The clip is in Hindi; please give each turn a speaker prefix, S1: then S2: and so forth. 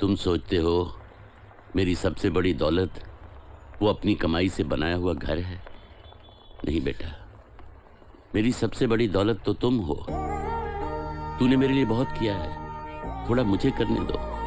S1: तुम सोचते हो, मेरी सबसे बड़ी दौलत वो अपनी कमाई से बनाया हुआ घर है। नहीं बेटा, मेरी सबसे बड़ी दौलत तो तुम हो। तूने मेरे लिए बहुत किया है। थोड़ा मुझे करने दो।